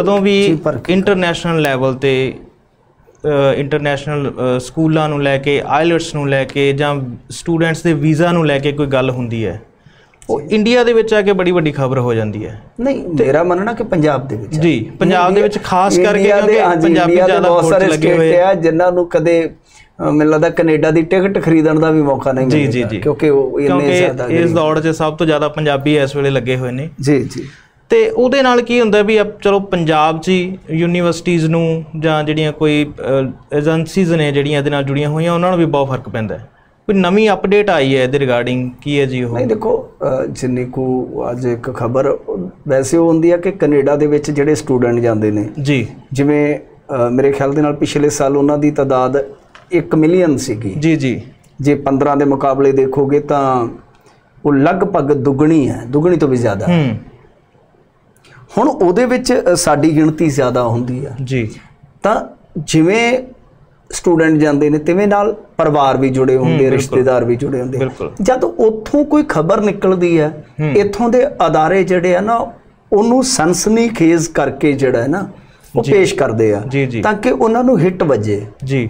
ਜਦੋਂ ਵੀ international level ਤੇ ਇੰਟਰਨੈਸ਼ਨਲ ਸਕੂਲਾਂ ਨੂੰ ਲੈ ਕੇ ਆਈਲਟਸ ਨੂੰ ਲੈ ਕੇ ਜਾਂ ਸਟੂਡੈਂਟਸ ਦੇ ਵੀਜ਼ਾ ਨੂੰ ਲੈ ਕੇ ਕੋਈ ਗੱਲ ਹੁੰਦੀ ਹੈ ਉਹ ਇੰਡੀਆ ਦੇ ਵਿੱਚ ਆ ਕੇ ਬੜੀ ਵੱਡੀ ਖਬਰ ਹੋ ਜਾਂਦੀ ਹੈ। ਨਹੀਂ ਮੇਰਾ ਮੰਨਣਾ ਕਿ ਪੰਜਾਬ ਦੇ ਵਿੱਚ। ਜੀ ਪੰਜਾਬ ਦੇ ਵਿੱਚ ਖਾਸ ਕਰਕੇ ਕਿਉਂਕਿ ਪੰਜਾਬੀ ਜ਼ਿਆਦਾ ਬਹੁਤ ਸਾਰੇ ਲੱਗੇ ਹੋਏ ਆ ਜਿਨ੍ਹਾਂ ਨੂੰ ਕਦੇ ਮੈਨੂੰ ਲੱਗਦਾ ਕੈਨੇਡਾ ਦੀ ਟਿਕਟ ਖਰੀਦਣ ਦਾ ਵੀ ਮੌਕਾ ਨਹੀਂ ਜੀ ਕਿਉਂਕਿ ਉਹ ਇੰਨੇ ਜ਼ਿਆਦਾ ਇਸ ਦੌੜ 'ਚ ਸਭ ਤੋਂ ਜ਼ਿਆਦਾ ਪੰਜਾਬੀ ਇਸ ਵੇਲੇ ਲੱਗੇ ਹੋਏ ਨੇ। ਜੀ ਜੀ। ਤੇ ਉਹਦੇ ਨਾਲ ਕੀ ਹੁੰਦਾ ਵੀ ਚਲੋ ਪੰਜਾਬ 'ਚ ਹੀ ਯੂਨੀਵਰਸਿਟੀਆਂ ਨੂੰ ਜਾਂ ਜਿਹੜੀਆਂ ਕੋਈ ਏਜੰਸੀਜ਼ ਨੇ ਜਿਹੜੀਆਂ ਇਹਦੇ ਨਾਲ ਜੁੜੀਆਂ ਹੋਈਆਂ ਉਹਨਾਂ ਨੂੰ ਵੀ ਬਹੁਤ ਫ਼ਰਕ ਪੈਂਦਾ ਹੈ। ਕੋਈ ਨਵੀਂ ਅਪਡੇਟ ਆਈ ਹੈ ਇਹਦੇ ਰਿਗਾਰਡਿੰਗ ਕੀ ਹੈ ਜੀ ਉਹ? ਨਹੀਂ ਦੇਖੋ ਜਿੰਨੀ ਕੁ ਅੱਜ ਇੱਕ ਖਬਰ ਵੈਸੇ ਉਹ ਹੁੰਦੀ ਆ ਕਿ ਕੈਨੇਡਾ ਦੇ ਵਿੱਚ ਜਿਹੜੇ ਸਟੂਡੈਂਟ ਜਾਂਦੇ ਨੇ ਜੀ। ਜਿਵੇਂ ਮੇਰੇ ਖਿਆਲ ਦੇ ਨਾਲ ਪਿਛਲੇ ਸਾਲ ਉਹਨਾਂ ਦੀ ਤਾਦਾਦ 1 ਮਿਲੀਅਨ ਸੀਗੀ। ਜੀ ਜੀ। ਜੇ 15 ਦੇ ਮੁਕਾਬਲੇ ਦੇਖੋਗੇ ਤਾਂ ਉਹ ਲਗਭਗ ਦੁੱਗਣੀ ਹੈ ਦੁੱਗਣੀ ਤੋਂ ਵੀ ਜ਼ਿਆਦਾ। ਹੈ। ਹੁਣ ਉਹਦੇ ਵਿੱਚ ਸਾਡੀ ਗਿਣਤੀ ਜ਼ਿਆਦਾ ਹੁੰਦੀ ਆ। ਜੀ। ਤਾਂ ਜਿਵੇਂ ਸਟੂਡੈਂਟ ਜਾਂਦੇ ਨੇ ਤਿਵੇਂ ਨਾਲ ਪਰਿਵਾਰ ਵੀ ਜੁੜੇ ਹੁੰਦੇ ਰਿਸ਼ਤੇਦਾਰ ਵੀ ਜੁੜੇ ਹੁੰਦੇ ਜਦ ਉੱਥੋਂ ਕੋਈ ਖਬਰ ਨਿਕਲਦੀ ਹੈ। ਇੱਥੋਂ ਦੇ ਅਦਾਰੇ ਜਿਹੜੇ ਆ ਨਾ ਉਹਨੂੰ ਸਨਸਨੀ ਖੇਜ਼ ਕਰਕੇ ਜਿਹੜਾ ਹੈ ਨਾ ਉਹ ਪੇਸ਼ ਕਰਦੇ ਆ। ਤਾਂ ਕਿ ਉਹਨਾਂ ਨੂੰ ਹਿੱਟ ਵੱਜੇ। ਜੀ।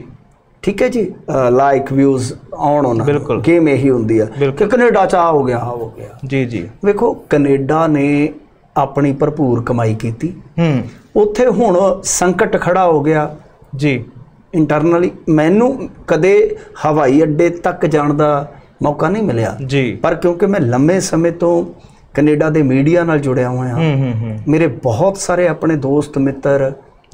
ਠੀਕ ਹੈ ਜੀ? ਲਾਈਕ ਵਿਊਜ਼ ਆਉਣ ਉਹਨਾਂ। ਗੇਮ ਇਹੀ ਹੁੰਦੀ ਆ। ਕਿ ਕੈਨੇਡਾ ਚ ਆ ਹੋ ਗਿਆ ਆ ਹੋ ਗਿਆ। ਜੀ ਜੀ। ਵੇਖੋ ਕੈਨੇਡਾ ਨੇ ਆਪਣੀ ਭਰਪੂਰ ਕਮਾਈ ਕੀਤੀ। ਹੂੰ। ਉੱਥੇ ਹੁਣ ਸੰਕਟ ਖੜਾ ਹੋ ਗਿਆ। ਜੀ। ਇੰਟਰਨਲੀ ਮੈਨੂੰ ਕਦੇ ਹਵਾਈ ਅੱਡੇ ਤੱਕ ਜਾਣ ਦਾ ਮੌਕਾ ਨਹੀਂ ਮਿਲਿਆ। ਜੀ। ਪਰ ਕਿਉਂਕਿ ਮੈਂ ਲੰਮੇ ਸਮੇਂ ਤੋਂ ਕੈਨੇਡਾ ਦੇ ਮੀਡੀਆ ਨਾਲ ਜੁੜਿਆ ਹੋਇਆ। ਹਾਂ ਹੂੰ ਹੂੰ। ਹੂੰ ਮੇਰੇ ਬਹੁਤ ਸਾਰੇ ਆਪਣੇ ਦੋਸਤ ਮਿੱਤਰ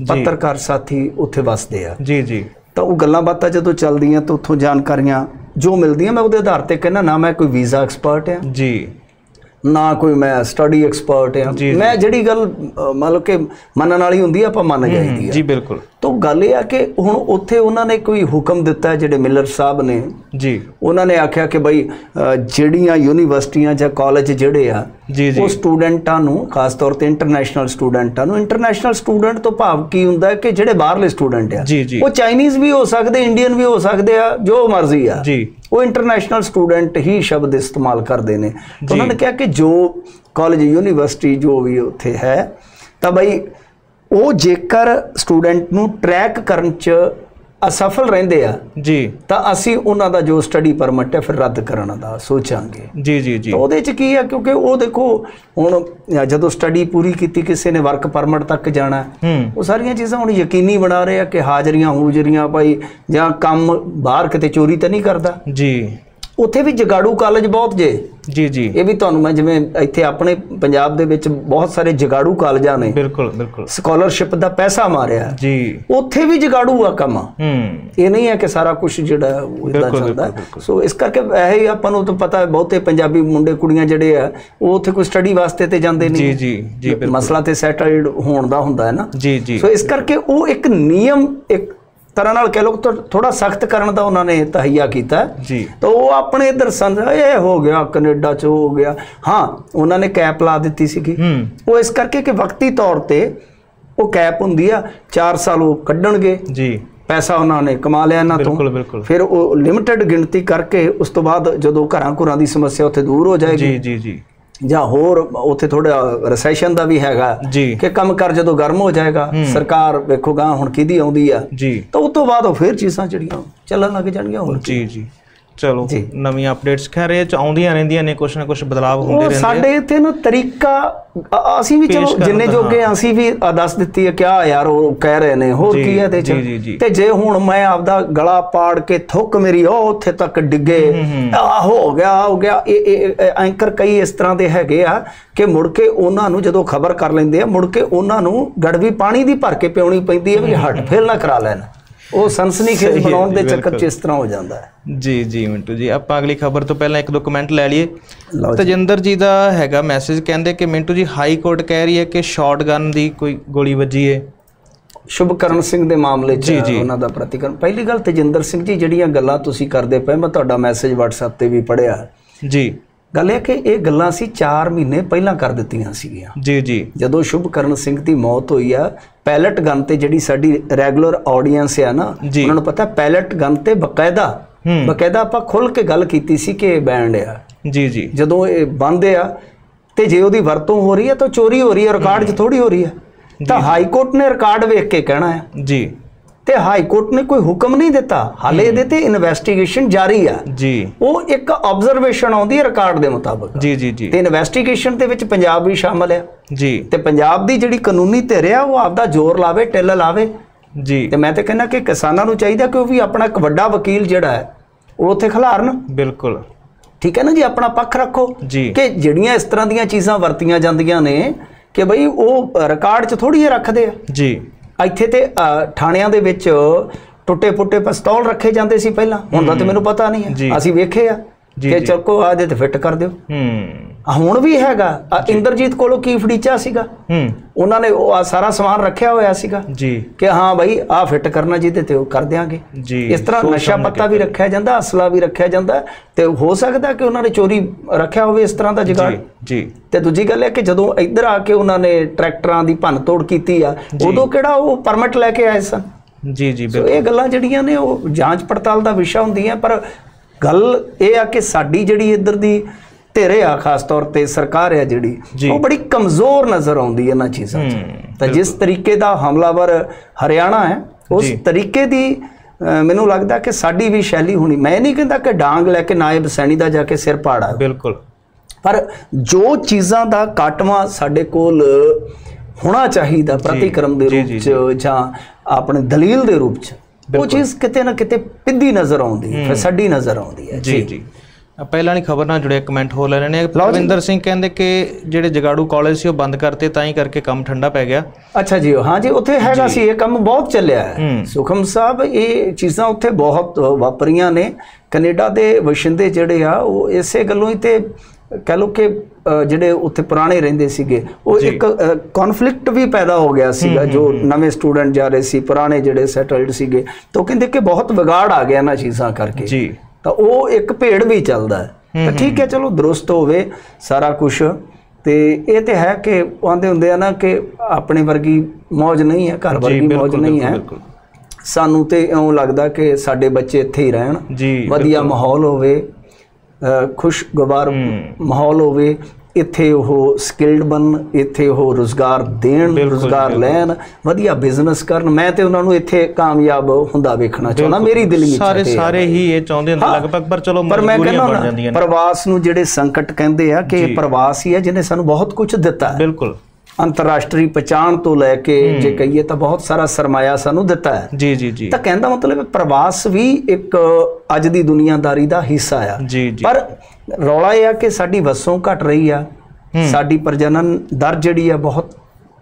ਪੱਤਰਕਾਰ ਸਾਥੀ ਉੱਥੇ ਵਸਦੇ ਆ। ਜੀ ਜੀ। ਤਾਂ ਉਹ ਗੱਲਾਂ ਬਾਤਾਂ ਜਦੋਂ ਚੱਲਦੀਆਂ ਤਾਂ ਉੱਥੋਂ ਜਾਣਕਾਰੀਆਂ ਜੋ ਮਿਲਦੀਆਂ ਮੈਂ ਉਹਦੇ ਆਧਾਰ ਤੇ ਕਹਿੰਦਾ ਨਾ ਮੈਂ ਕੋਈ ਵੀਜ਼ਾ ਐਕਸਪਰਟ ਆ। ਜੀ। ਨਾ ਕੋਈ ਮੈਂ ਸਟੱਡੀ ਐਕਸਪਰਟ ਜੀ। ਮੈਂ ਜਿਹੜੀ ਗੱਲ ਲਓ ਕਿ ਮੰਨਣ ਵਾਲੀ ਹੁੰਦੀ ਆ ਆਪਾਂ ਮੰਨ ਜਾਈਦੀ ਆ। ਜੀ ਬਿਲਕੁਲ। ਤਾਂ ਗੱਲ ਇਹ ਆ ਕਿ ਹੁਣ ਉੱਥੇ ਉਹਨਾਂ ਨੇ ਕੋਈ ਹੁਕਮ ਦਿੱਤਾ ਹੈ, ਜਿਹੜੇ ਮਿਲਰ ਸਾਹਿਬ ਨੇ। ਜੀ। ਉਹਨਾਂ ਨੇ ਆਖਿਆ ਕਿ ਬਈ ਜਿਹੜੀਆਂ ਯੂਨੀਵਰਸਿਟੀਆਂ ਜਾਂ ਕਾਲਜ ਜਿਹੜੇ ਆ ਉਹ ਸਟੂਡੈਂਟਾਂ ਨੂੰ ਖਾਸ ਤੌਰ ਤੇ ਇੰਟਰਨੈਸ਼ਨਲ ਸਟੂਡੈਂਟਾਂ ਨੂੰ ਇੰਟਰਨੈਸ਼ਨਲ ਸਟੂਡੈਂਟ ਤੋਂ ਭਾਵ ਕੀ ਹੁੰਦਾ ਹੈ ਕਿ ਜਿਹੜੇ ਬਾਹਰਲੇ ਸਟੂਡੈਂਟ ਆ ਉਹ ਚਾਈਨੀਜ਼ ਵੀ ਹੋ ਸਕਦੇ ਇੰਡੀਅਨ ਵੀ ਹੋ ਸਕਦੇ ਆ ਜੋ ਮਰਜ਼ੀ ਆ। ਜੀ। ਉਹ ਇੰਟਰਨੈਸ਼ਨਲ ਸਟੂਡੈਂਟ ਹੀ ਸ਼ਬਦ ਇਸਤੇਮਾਲ ਕਰਦੇ ਨੇ। ਉਹਨਾਂ ਨੇ ਕਿਹਾ ਕਿ ਜੋ ਕਾਲਜ ਯੂਨੀਵਰਸਿਟੀ ਜੋ ਵੀ ਉੱਥੇ ਹੈ ਤਾਂ ਬਈ ਉਹ ਜੇਕਰ ਸਟੂਡੈਂਟ ਨੂੰ ਟਰੈਕ ਕਰਨ ਚ ਅਸਫਲ ਰਹਿੰਦੇ ਆ ਜੀ। ਤਾਂ ਅਸੀਂ ਉਹਨਾਂ ਦਾ ਜੋ ਸਟੱਡੀ ਪਰਮਿਟ ਹੈ ਫਿਰ ਰੱਦ ਕਰਨ ਦਾ ਸੋਚਾਂਗੇ। ਜੀ ਜੀ ਜੀ। ਉਹਦੇ ਚ ਕੀ ਹੈ ਕਿਉਂਕਿ ਉਹ ਦੇਖੋ ਹੁਣ ਜਦੋਂ ਸਟੱਡੀ ਪੂਰੀ ਕੀਤੀ ਕਿਸੇ ਨੇ ਵਰਕ ਪਰਮਿਟ ਤੱਕ ਜਾਣਾ ਉਹ ਸਾਰੀਆਂ ਚੀਜ਼ਾਂ ਹੁਣ ਯਕੀਨੀ ਬਣਾ ਰਹੇ ਆ ਕਿ ਹਾਜ਼ਰੀਆਂ ਹੂਜਰੀਆਂ ਭਾਈ ਜਾਂ ਕੰਮ ਬਾਹਰ ਕਿਤੇ ਚੋਰੀ ਤਾਂ ਨਹੀਂ ਕਰਦਾ। ਜੀ। ਉੱਥੇ ਵੀ ਜਗਾੜੂ ਕਾਲਜ ਬਹੁਤ ਜੇ। ਜੀ ਜੀ। ਇਹ ਵੀ ਤੁਹਾਨੂੰ ਮੈਂ ਜਿਵੇਂ ਇੱਥੇ ਆਪਣੇ ਪੰਜਾਬ ਦੇ ਵਿੱਚ ਬਹੁਤ ਸਾਰੇ ਜਗਾੜੂ ਕਾਲਜਾਂ ਨੇ। ਬਿਲਕੁਲ ਬਿਲਕੁਲ। ਸਕਾਲਰਸ਼ਿਪ ਦਾ ਪੈਸਾ ਮਾਰਿਆ। ਜੀ। ਉੱਥੇ ਵੀ ਜਗਾੜੂ ਆ ਕੰਮ। ਹੂੰ। ਇਹ ਨਹੀਂ ਹੈ ਕਿ ਸਾਰਾ ਕੁਝ ਜਿਹੜਾ ਹੈ ਉਹ ਇਦਾਂ ਬਿਲਕੁਲ, ਚੱਲਦਾ। ਸੋ ਇਸ ਕਰਕੇ ਇਹ ਹੀ ਆਪਾਂ ਨੂੰ ਤਾਂ ਪਤਾ ਹੈ ਬਹੁਤੇ ਪੰਜਾਬੀ ਮੁੰਡੇ ਕੁੜੀਆਂ ਜਿਹੜੇ ਆ ਉਹ ਉੱਥੇ ਕੋਈ ਸਟੱਡੀ ਵਾਸਤੇ ਤੇ ਜਾਂਦੇ ਜੀ ਨਹੀਂ। ਜੀ ਜੀ ਬਿਲਕੁਲ। ਮਸਲਾ ਤੇ ਸੈਟਲਡ ਹੋਣ ਦਾ ਹੁੰਦਾ ਹੈ ਨਾ। ਜੀ ਜੀ। ਸੋ ਇਸ ਕਰਕੇ ਉਹ ਇੱਕ ਨਿਯਮ ਇੱਕ ਤਰ੍ਹਾਂ ਨਾਲ ਕਹਿ ਲਓ ਥੋੜਾ ਸਖਤ ਕਰਨ ਦਾ ਉਹਨਾਂ ਨੇ ਤਹਈਆ ਕੀਤਾ। ਜੀ। ਤਾਂ ਉਹ ਆਪਣੇ ਇਧਰ ਸੰਦ ਇਹ ਹੋ ਗਿਆ ਕੈਨੇਡਾ ਚ ਹੋ ਗਿਆ। ਹਾਂ ਉਹਨਾਂ ਨੇ ਕੈਪ ਲਾ ਦਿੱਤੀ ਸੀਗੀ। ਉਹ ਇਸ ਕਰਕੇ ਕਿ ਵਕਤੀ ਤੌਰ ਤੇ ਉਹ ਕੈਪ ਹੁੰਦੀ ਆ 4 ਸਾਲ ਉਹ ਕੱਢਣਗੇ। ਜੀ। ਪੈਸਾ ਉਹਨਾਂ ਨੇ ਕਮਾ ਲਿਆ ਇਹਨਾਂ ਤੋਂ। ਫਿਰ ਉਹ ਲਿਮਟਿਡ ਗਿਣਤੀ ਕਰਕੇ ਉਸ ਤੋਂ ਬਾਅਦ ਜਦੋਂ ਘਰਾਂ ਘੁਰਾਂ ਦੀ ਸਮੱਸਿਆ ਉੱਥੇ ਦੂਰ ਹੋ ਜਾਏਗੀ। ਜੀ ਜੀ ਜੀ। ਜਾਂ ਹੋਰ ਉੱਥੇ ਥੋੜਾ ਰੈਸੈਸ਼ਨ ਦਾ ਵੀ ਹੈਗਾ ਕਿ ਕੰਮ ਕਰ ਜਦੋਂ ਗਰਮ ਹੋ ਜਾਏਗਾ ਸਰਕਾਰ ਵੇਖੋ ਗਾਂ ਹੁਣ ਕਿਹਦੀ ਆਉਂਦੀ ਆ। ਤਾਂ ਉਸ ਤੋਂ ਬਾਅਦ ਉਹ ਫਿਰ ਚੀਜ਼ਾਂ ਜਿਹੜੀਆਂ ਚੱਲਣ ਲੱਗ ਜਾਣਗੀਆਂ ਹੋਰ। ਜੀ ਜੀ। ਚਲੋ। ਨਵੀਆਂ ਅਪਡੇਟਸ ਖੈਰ ਇਹ ਚ ਆਉਂਦੀਆਂ ਰਹਿੰਦੀਆਂ ਨੇ ਕੁਛ ਨਾ ਕੁਛ ਬਦਲਾਅ ਹੁੰਦੇ ਰਹਿੰਦੇ ਆ। ਸਾਡੇ ਇੱਥੇ ਨਾ ਤਰੀਕਾ ਅਸੀਂ ਵੀ ਚਲੋ ਜਿੰਨੇ ਜੋਗੇ ਅਸੀਂ ਵੀ ਦੱਸ ਦਿੱਤੀ ਹੈ ਕਿਆ ਯਾਰ ਉਹ ਕਹਿ ਰਹੇ ਨੇ ਹੋਰ ਕੀ ਹੈ ਜੀ। ਤੇ ਜੇ ਹੁਣ ਮੈਂ ਆਪਦਾ ਗਲਾ ਪਾੜ ਕੇ ਥੁੱਕ ਮੇਰੀ ਉਹ ਉੱਥੇ ਤੱਕ ਡਿੱਗੇ ਆ ਹੋ ਗਿਆ ਹੋ ਗਿਆ ਇਹ ਐਂਕਰ ਕਈ ਇਸ ਤਰ੍ਹਾਂ ਦੇ ਹੈਗੇ ਆ ਕਿ ਮੁੜ ਕੇ ਉਹਨਾਂ ਨੂੰ ਜਦੋਂ ਖਬਰ ਕਰ ਲੈਂਦੇ ਆ ਮੁੜ ਕੇ ਉਹਨਾਂ ਨੂੰ ਗੜਵੀ ਪਾਣੀ ਦੀ ਭਰ ਕੇ ਪਿਉਣੀ ਪੈਂਦੀ ਹੈ ਵੀ ਹੱਟ ਫੇਲ ਨਾ ਕਰਾ ਲੈਣ। ਉਹ ਸਨਸਨੀ ਖੇਜ਼ ਹੈ ਬਣਾਉਣ ਦੇ ਚੱਕਰ 'ਚ। ਇਸ ਤਰ੍ਹਾਂ ਹੋ ਜਾਂਦਾ ਹੈ। ਜੀ ਜੀ ਮਿੰਟੂ ਜੀ ਆਪਾਂ ਅਗਲੀ ਖਬਰ ਤੋਂ ਪਹਿਲਾਂ ਇੱਕ ਦੋ ਕਮੈਂਟ ਲੈ ਲਈਏ। ਤਜਿੰਦਰ ਜੀ ਦਾ ਹੈਗਾ ਮੈਸੇਜ ਕਹਿੰਦੇ ਕਿ ਮਿੰਟੂ ਜੀ ਹਾਈ ਕੋਰਟ ਕਹਿ ਰਹੀ ਹੈ ਕਿ ਸ਼ਾਟਗਨ ਦੀ ਕੋਈ ਗੋਲੀ ਵੱਜੀ ਹੈ ਸ਼ੁਭਕਰਨ ਸਿੰਘ ਦੇ ਮਾਮਲੇ 'ਚ। ਉਹਨਾਂ ਦਾ ਪ੍ਰਤੀਕਰਮ। ਪਹਿਲੀ ਗੱਲ ਤੇਜਿੰਦਰ ਸਿੰਘ ਜੀ ਜਿਹੜੀਆਂ ਗੱਲਾਂ ਤੁਸੀਂ ਕਰਦੇ ਪਏ ਮੈਂ ਤੁਹਾਡਾ ਮੈਸੇਜ WhatsApp ਤੇ ਵੀ ਪੜਿਆ ਜੀ। ਗੱਲ ਇਹ ਕਿ ਇਹ ਗੱਲਾਂ ਅਸੀਂ 4 ਮਹੀਨੇ ਪਹਿਲਾਂ ਕਰ ਦਿੱਤੀਆਂ ਸੀਗੀਆਂ। ਜੀ ਜੀ। ਜਦੋਂ ਸ਼ੁਭਕਰਨ ਸਿੰਘ ਦੀ ਮੌਤ ਹੋਈ ਆ ਪੈਲਟ ਗਨ ਤੇ ਜਿਹੜੀ ਸਾਡੀ ਰੈਗੂਲਰ ਆਡੀਅנס ਆ ਨਾ। ਉਹਨਾਂ ਨੂੰ ਪਤਾ ਪੈਲਟ ਗਨ ਤੇ ਬਕਾਇਦਾ। ਬਕਾਇਦਾ ਆਪਾਂ ਖੁੱਲ ਕੇ ਗੱਲ ਕੀਤੀ ਸੀ ਕਿ ਇਹ ਬੈਂਡ ਆ। ਜੀ ਜੀ। ਜਦੋਂ ਇਹ ਬੰਦ ਆ ਤੇ ਜੇ ਉਹਦੀ ਵਰਤੋਂ ਹੋ ਰਹੀ ਹੈ ਤਾਂ ਚੋਰੀ ਹੋ ਰਹੀ ਹੈ ਰਿਕਾਰਡ 'ਚ ਥੋੜੀ ਹੋ ਰਹੀ ਹੈ ਤਾਂ ਹਾਈ ਕੋਰਟ ਨੇ ਰਿਕਾਰਡ ਵੇਖ ਕੇ ਕਹਿਣਾ ਹੈ ਜੀ। ਤੇ ਹਾਈ ਕੋਰਟ ਨੇ ਕੋਈ ਹੁਕਮ ਨਹੀਂ ਦਿੱਤਾ। ਹਾਲੇ ਇਹਦੇ ਤੇ ਇਨਵੈਸਟੀਗੇਸ਼ਨ ਜਾਰੀ ਆ। ਜੀ। ਉਹ ਇੱਕ ਆਬਜ਼ਰਵੇਸ਼ਨ ਆਉਂਦੀ ਹੈ ਰਿਕਾਰਡ ਦੇ ਮੁਤਾਬਕ। ਜੀ ਜੀ ਜੀ। ਤੇ ਇਨਵੈਸਟੀਗੇਸ਼ਨ ਦੇ ਵਿੱਚ ਪੰਜਾਬ ਵੀ ਸ਼ਾਮਲ ਹੈ ਜੀ। ਤੇ ਪੰਜਾਬ ਦੀ ਜਿਹੜੀ ਕਾਨੂੰਨੀ ਧਿਰ ਆ ਉਹ ਆਪਦਾ ਜ਼ੋਰ ਲਾਵੇ ਟਿੱਲ ਲਾਵੇ। ਜੀ। ਤੇ ਮੈਂ ਤੇ ਕਹਿੰਦਾ ਕਿ ਕਿਸਾਨਾਂ ਨੂੰ ਚਾਹੀਦਾ ਕਿ ਉਹ ਵੀ ਆਪਣਾ ਇੱਕ ਵੱਡਾ ਵਕੀਲ ਜਿਹੜਾ ਹੈ ਉਹ ਉੱਥੇ ਖਿਲਾਰਨ। ਬਿਲਕੁਲ। ਠੀਕ ਹੈ ਨਾ ਜੀ? ਆਪਣਾ ਪੱਖ ਰੱਖੋ। ਕਿ ਜਿਹੜੀਆਂ ਇਸ ਤਰ੍ਹਾਂ ਦੀਆਂ ਚੀਜ਼ਾਂ ਵਰਤੀਆਂ ਜਾਂਦੀਆਂ ਨੇ ਕਿ ਬਈ ਉਹ ਰਿਕਾਰਡ 'ਚ ਥੋੜੀ ਜਿਹੀ ਰੱਖਦੇ ਆ। ਜੀ। ਇੱਥੇ ਤੇ ਥਾਣਿਆਂ ਦੇ ਵਿੱਚ ਟੁੱਟੇ ਪੁੱਟੇ ਪਿਸਤੌਲ ਰੱਖੇ ਜਾਂਦੇ ਸੀ ਪਹਿਲਾਂ। ਹੁਣ ਤਾਂ ਤੇ ਮੈਨੂੰ ਪਤਾ ਨਹੀਂ। ਹੈ। ਅਸੀਂ ਵੇਖੇ ਆ। ਕਿ। ਚੱਕੋ ਆ ਦੇ ਤੇ ਫਿੱਟ ਕਰ ਦਿਓ। ਹੂੰ। ਹੁਣ ਵੀ ਹੈਗਾ। ਇੰਦਰਜੀਤ ਕੋਲੋਂ ਕੀ ਫੜੀਚਾ ਸੀਗਾ? ਹੂੰ। ਉਹਨਾਂ ਨੇ ਉਹ ਸਾਰਾ ਸਮਾਨ ਰੱਖਿਆ ਹੋਇਆ ਸੀਗਾ। ਜੀ। ਕਿ ਹਾਂ ਭਾਈ ਆ ਫਿੱਟ ਕਰਨਾ ਜਿਹਦੇ ਤੇ ਉਹ ਕਰ ਦਿਆਂਗੇ। ਜੀ। ਇਸ ਤਰ੍ਹਾਂ ਨਸ਼ਾ ਪੱਤਾ ਵੀ ਰੱਖਿਆ ਜਾਂਦਾ ਅਸਲਾ ਵੀ ਰੱਖਿਆ ਜਾਂਦਾ। ਤੇ ਹੋ ਸਕਦਾ ਕਿ ਉਹਨਾਂ ਨੇ ਚੋਰੀ ਰੱਖਿਆ ਹੋਵੇ ਇਸ ਤਰ੍ਹਾਂ ਦਾ ਜੁਗਾੜ। ਜੀ। ਤੇ ਦੂਜੀ ਗੱਲ ਹੈ ਕਿ ਜਦੋਂ ਇੱਧਰ ਆ ਕੇ ਉਹਨਾਂ ਨੇ ਟਰੈਕਟਰਾਂ ਦੀ ਭੰਨ ਤੋੜ ਕੀਤੀ ਆ ਉਦੋਂ ਕਿਹੜਾ ਉਹ ਪਰਮਿਟ ਲੈ ਕੇ ਆਏ ਸਨ? ਜੀ ਜੀ ਸੋ ਇਹ ਗੱਲਾਂ ਜਿਹੜੀਆਂ ਨੇ ਉਹ ਜਾਂਚ ਪੜਤਾਲ ਦਾ ਵਿਸ਼ਾ ਹੁੰਦੀਆਂ ਪਰ ਗੱਲ ਇਹ ਆ ਕਿ ਸਾਡੀ ਜਿਹੜੀ ਇੱਧਰ ਦੀ ਧਿਰ ਆ ਖਾਸ ਤੌਰ ਤੇ ਸਰਕਾਰ ਆ ਜਿਹੜੀ। ਉਹ ਬੜੀ ਕਮਜ਼ੋਰ ਨਜ਼ਰ ਆਉਂਦੀ ਹੈ ਇਹਨਾਂ ਚੀਜ਼ਾਂ 'ਚ। ਤਾਂ ਜਿਸ ਤਰੀਕੇ ਦਾ ਹਮਲਾਵਰ ਹਰਿਆਣਾ ਹੈ ਉਸ। ਤਰੀਕੇ ਦੀ ਮੈਨੂੰ ਲੱਗਦਾ ਕਿ ਸਾਡੀ ਵੀ ਸ਼ੈਲੀ ਹੋਣੀ ਮੈਂ ਨਹੀਂ ਕਹਿੰਦਾ ਕਿ ਡਾਂਗ ਲੈ ਕੇ ਨਾਇਬ ਸੈਣੀ ਦਾ ਜਾ ਕੇ ਸਿਰ ਪਾੜਾ ਬਿਲਕੁਲ। ਪਰ ਜੋ ਚੀਜ਼ਾਂ ਦਾ ਕਾਟਵਾ ਸਾਡੇ ਕੋਲ ਹੋਣਾ ਚਾਹੀਦਾ ਪ੍ਰਤੀਕਰਮ ਦੇ ਰੂਪ ਚ ਜਾਂ। ਆਪਣੇ ਦਲੀਲ ਦੇ ਰੂਪ ਚ ਉਹ ਚੀਜ਼ ਕਿਤੇ ਨਾ ਕਿਤੇ ਪਿੱਧੀ ਨਜ਼ਰ ਆਉਂਦੀ ਹੈ ਫਸੜੀ ਨਜ਼ਰ ਆਉਂਦੀ ਹੈ। ਜੀ। ਜੀ। ਪਹਿਲਾਂ ਵਾਲੀ ਖਬਰ ਨਾਲ ਜੁੜਿਆ ਕਮੈਂਟ ਹੋ ਲੈ ਰਹੇ ਨੇ ਪ੍ਰਵਿੰਦਰ ਸਿੰਘ ਕਹਿੰਦੇ ਕਿ ਜਿਹੜੇ ਜਗਾੜੂ ਕਾਲਜ ਸੀ ਉਹ ਬੰਦ ਕਰਤੇ ਤਾਂ ਹੀ ਕਰਕੇ ਕੰਮ ਠੰਡਾ ਪੈ ਗਿਆ। ਅੱਛਾ ਜੀ ਹਾਂ ਜੀ ਉੱਥੇ ਹੈਗਾ ਸੀ ਇਹ ਕੰਮ ਬਹੁਤ ਚੱਲਿਆ ਹੈ। ਸੁਖਮ ਸਾਹਿਬ ਇਹ ਚੀਜ਼ਾਂ ਉੱਥੇ ਬਹੁਤ ਵਾਪਰੀਆਂ ਨੇ। ਕੈਨੇਡਾ ਦੇ ਵਸਿੰਦੇ ਜਿਹੜੇ ਆ ਉਹ ਇਸੇ ਗੱਲੋਂ ਹੀ ਤੇ ਕਹ ਲੋ ਕਿ ਜਿਹੜੇ ਉੱਥੇ ਪੁਰਾਣੇ ਰਹਿੰਦੇ ਸੀਗੇ ਉਹ ਇੱਕ ਕਨਫਲਿਕਟ ਵੀ ਪੈਦਾ ਹੋ ਗਿਆ ਸੀਗਾ ਜੋ ਨਵੇਂ ਸਟੂਡੈਂਟ ਜਾ ਰਹੇ ਸੀ ਪੁਰਾਣੇ ਜਿਹੜੇ ਸੈਟਲਡ ਸੀਗੇ ਤਾਂ ਕਹਿੰਦੇ ਕਿ ਬਹੁਤ ਵਿਗਾੜ ਆ ਗਿਆ ਇਹਨਾਂ ਚੀਜ਼ਾਂ ਕਰਕੇ। ਜੀ। ਤਾਂ ਉਹ ਇੱਕ ਭੇੜ ਵੀ ਚੱਲਦਾ ਤਾਂ ਠੀਕ ਹੈ ਚਲੋ ਦਰੁਸਤ ਹੋਵੇ ਸਾਰਾ ਕੁਝ ਤੇ ਇਹ ਤੇ ਹੈ ਕਿ ਆਂਦੇ ਹੁੰਦੇ ਆ ਨਾ ਕਿ ਆਪਣੇ ਵਰਗੀ ਮौज ਨਹੀਂ ਹੈ ਘਰ ਵਰਗੀ ਮौज ਨਹੀਂ ਹੈ। ਸਾਨੂੰ ਤੇ ਇਉਂ ਲੱਗਦਾ ਕਿ ਸਾਡੇ ਬੱਚੇ ਇੱਥੇ ਹੀ ਰਹਿਣ। ਵਧੀਆ ਮਾਹੌਲ ਹੋਵੇ ਖੁਸ਼ਗਵਾਰ ਮਾਹੌਲ ਹੋਵੇ ਇੱਥੇ ਉਹ ਸਕਿਲਡ ਬਣ ਇੱਥੇ ਉਹ ਰੋਜ਼ਗਾਰ ਦੇਣ ਰੋਜ਼ਗਾਰ ਲੈਣ ਵਧੀਆ ਬਿਜ਼ਨਸ ਕਰਨ। ਮੈਂ ਤੇ ਉਹਨਾਂ ਨੂੰ ਇੱਥੇ ਕਾਮਯਾਬ ਹੁੰਦਾ ਵੇਖਣਾ ਚਾਹੁੰਦਾ ਮੇਰੀ ਦਿਲੀ ਇੱਛਾ ਸਾਰੇ। ਸਾਰੇ ਹੀ ਇਹ ਚਾਹੁੰਦੇ ਹੁੰਦੇ ਲਗਭਗ ਪਰ ਚਲੋ ਪਰ ਮੈਂ ਕਹਿੰਦਾ ਪ੍ਰਵਾਸ ਨੂੰ ਜਿਹੜੇ ਸੰਕਟ ਕਹਿੰਦੇ ਆ ਕਿ ਪ੍ਰਵਾਸ ਹੀ ਹੈ ਜਿਹਨੇ ਸਾਨੂੰ ਬਹੁਤ ਕੁਝ ਦਿੱਤਾ ਹੈ। ਬਿਲਕੁਲ। ਅੰਤਰਰਾਸ਼ਟਰੀ ਪਛਾਣ ਤੋਂ ਲੈ ਕੇ ਜੇ ਕਹੀਏ ਤਾਂ ਬਹੁਤ ਸਾਰਾ ਸਰਮਾਇਆ ਸਾਨੂੰ ਦਿੱਤਾ ਹੈ। ਜੀ ਜੀ ਜੀ। ਤਾਂ ਕਹਿੰਦਾ ਮਤਲਬ ਹੈ ਪ੍ਰਵਾਸ ਵੀ ਇੱਕ ਅੱਜ ਦੀ ਦੁਨੀਆਦਾਰੀ ਦਾ ਹਿੱਸਾ ਆ। ਜੀ ਜੀ। ਪਰ ਰੌਲਾ ਇਹ ਆ ਕਿ ਸਾਡੀ ਵਸੋਂ ਘਟ ਰਹੀ ਆ। ਸਾਡੀ ਪ੍ਰਜਨਨ ਦਰ ਜਿਹੜੀ ਆ ਬਹੁਤ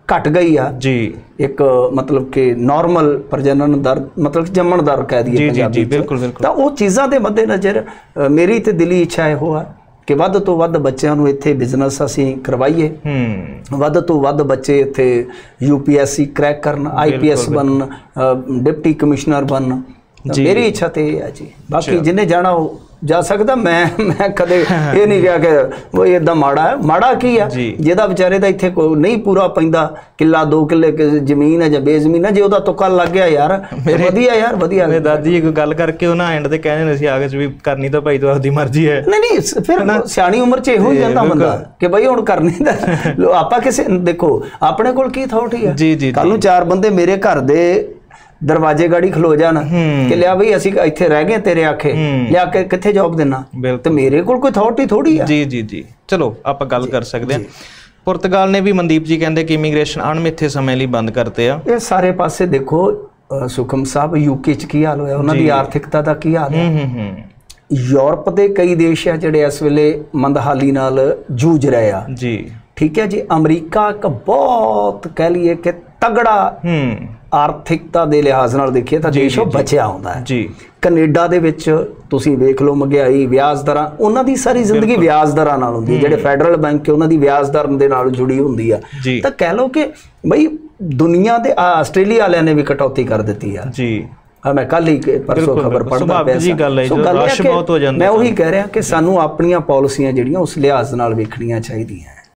ਘਟ ਗਈ ਆ। ਜੀ। ਇੱਕ ਮਤਲਬ ਕਿ ਨਾਰਮਲ ਪ੍ਰਜਨਨ ਦਰ ਮਤਲਬ ਜੰਮਣ ਦਰ ਕਹਿ ਦਈਏ ਜੀ ਪੰਜਾਬੀ ਜੀ। ਬਿਲਕੁਲ ਬਿਲਕੁਲ। ਤਾਂ ਉਹ ਚੀਜ਼ਾਂ ਦੇ ਮੱਦੇਨਜ਼ਰ ਅ, ਮੇਰੀ ਤੇ ਦਿਲੀ ਇੱਛਾ ਇਹੋ ਆ ਕਿ ਵੱਧ ਤੋਂ ਵੱਧ ਬੱਚਿਆਂ ਨੂੰ ਇੱਥੇ ਬਿਜ਼ਨਸ ਅਸੀਂ ਕਰਵਾਈਏ। ਹੂੰ। ਵੱਧ ਤੋਂ ਵੱਧ ਬੱਚੇ ਇੱਥੇ ਯੂਪੀਐਸਸੀ ਕ੍ਰੈਕ ਕਰਨ ਆਈਪੀਐਸ ਬਣਨ ਡਿਪਟੀ ਕਮਿਸ਼ਨਰ ਬਣਨ। ਮੇਰੀ ਇੱਛਾ ਤੇ ਹੈ ਜੀ। ਬਾਕੀ ਜਿੰਨੇ ਜਾਣਾ ਉਹ ਜਾ ਸਕਦਾ ਮੈਂ ਮੈਂ ਕਦੇ ਇਹ ਨਹੀਂ ਕਿਹਾ ਕਿ ਉਹ ਇਦਾਂ ਮਾੜਾ ਹੈ। ਮਾੜਾ ਕੀ ਆ। ਜਿਹਦਾ ਵਿਚਾਰੇ ਦਾ ਇੱਥੇ ਕੋਈ ਨਹੀਂ ਪੂਰਾ ਪੈਂਦਾ। ਕਿੱਲਾ ਦੋ ਕਿੱਲੇ ਕਿ ਜ਼ਮੀਨ ਹੈ ਜਾਂ ਬੇਜ਼ਮੀਨ ਹੈ ਜੇ ਉਹਦਾ ਤੁੱਕਾ ਲੱਗ ਗਿਆ ਯਾਰ ਵਧੀਆ ਯਾਰ ਵਧੀਆ। ਮੇਰੇ ਦਾਦੀ ਇੱਕ ਗੱਲ ਕਰਕੇ ਉਹਨਾਂ ਐਂਡ ਤੇ ਕਹਿੰਦੇ ਨੇ ਸੀ ਆਗੇ ਚ ਵੀ ਕਰਨੀ ਤਾਂ ਭਾਈ ਤੂੰ ਆਪਦੀ ਮਰਜ਼ੀ ਹੈ। ਨਹੀਂ ਨਹੀਂ ਫਿਰ ਸਿਆਣੀ ਉਮਰ 'ਚ ਇਹੋ ਹੀ ਜਾਂਦਾ ਬੰਦਾ ਕਿ ਬਈ ਹੁਣ ਕਰਨੀ ਦਾ ਲੋ ਆਪਾਂ ਕਿਸੇ ਦੇਖੋ ਆਪਣੇ ਕੋਲ ਕੀ ਅਥਾਰਟੀ ਜੀ ਕੱਲ ਨੂੰ ਚਾਰ ਬੰਦੇ ਮੇਰੇ ਘਰ ਦੇ ਦਰਵਾਜ਼ੇ ਗਾੜੀ ਖਲੋ ਜਾਣ। ਕਿ ਲਿਆ ਬਈ ਅਸੀਂ ਇੱਥੇ ਰਹਿ ਗਏ ਤੇਰੇ ਆਖੇ। ਲਿਆ ਕੇ ਕਿੱਥੇ ਜੌਬ ਦੇਣਾ? ਤੇ ਮੇਰੇ ਕੋਲ ਕੋਈ ਅਥਾਰਟੀ ਥੋੜੀ ਆ। ਜੀ ਜੀ ਜੀ। ਚਲੋ ਆਪਾਂ ਗੱਲ ਕਰ ਸਕਦੇ ਹਾਂ। ਪੁਰਤਗਾਲ ਨੇ ਵੀ ਮਨਦੀਪ ਜੀ ਕਹਿੰਦੇ ਕਿ ਇਮੀਗ੍ਰੇਸ਼ਨ ਅਣਮਿੱਥੇ ਸਮੇਂ ਲਈ ਬੰਦ ਕਰਤੇ ਆ। ਇਹ ਸਾਰੇ ਪਾਸੇ ਦੇਖੋ ਸੁਖਮ ਸਾਹਿਬ ਯੂਕੇ 'ਚ ਕੀ ਹਾਲ ਹੋਇਆ? ਉਹਨਾਂ ਦੀ ਆਰਥਿਕਤਾ ਦਾ ਕੀ ਹਾਲ ਹੈ ਹੂੰ ਹੂੰ ਹੂੰ। ਯੂਰਪ ਦੇ ਕਈ ਦੇਸ਼ ਆ ਜਿਹੜੇ ਇਸ ਵੇਲੇ ਮੰਦਹਾਲੀ ਨਾਲ ਜੂਝ ਰਹੇ ਆ। ਜੀ। ਠੀਕ ਹੈ ਜੀ? ਅਮਰੀਕਾ ਇੱਕ ਬਹੁਤ ਕਹਿ ਲਈਏ ਕਿ ਤਗੜਾ ਹੂੰ। ਆਰਥਿਕਤਾ ਦੇ ਲਿਹਾਜ਼ ਨਾਲ ਦੇਖੀਏ ਤਾਂ ਦੇਸ਼ ਬਚਿਆ ਹੁੰਦਾ ਹੈ। ਜੀ। ਕੈਨੇਡਾ ਦੇ ਵਿੱਚ ਤੁਸੀਂ ਵੇਖ ਲਓ ਮਹਿੰਗਾਈ ਵਿਆਜ ਦਰਾਂ ਉਹਨਾਂ ਦੀ ਸਾਰੀ ਜ਼ਿੰਦਗੀ ਵਿਆਜ ਦਰਾਂ ਨਾਲ ਹੁੰਦੀ ਹੈ। ਜਿਹੜੇ ਫੈਡਰਲ ਬੈਂਕ ਹੈ ਉਹਨਾਂ ਦੀ ਵਿਆਜ ਦਰ ਦੇ ਨਾਲ ਜੁੜੀ ਹੁੰਦੀ ਆ। ਜੀ। ਤਾਂ ਕਹਿ ਲਓ ਕਿ ਬਈ ਦੁਨੀਆ ਦੇ ਆਸਟ੍ਰੇਲੀਆ ਵਾਲਿਆਂ ਨੇ ਵੀ ਕਟੌਤੀ ਕਰ ਦਿੱਤੀ ਆ। ਜੀ। ਆ ਮੈਂ ਕੱਲ ਹੀ ਪਰਸੋਂ ਖਬਰ। ਪੜ੍ਹਦਾ ਪਿਆ ਜਿਹੀ ਗੱਲ ਹੈ, ਸੋ ਗੱਲ ਰਸ਼ ਬਹੁਤ ਹੋ ਜਾਂਦਾ ਮੈਂ ਉਹੀ ਕਹਿ ਰਿਹਾ ਕਿ ਸਾਨੂੰ ਆਪਣੀਆਂ ਪਾਲਿਸੀਆਂ ਜਿਹੜੀਆਂ ਉਸ ਲਿਹਾਜ਼ ਨਾਲ ਵੇਖਣੀਆਂ ਚਾਹੀਦੀਆਂ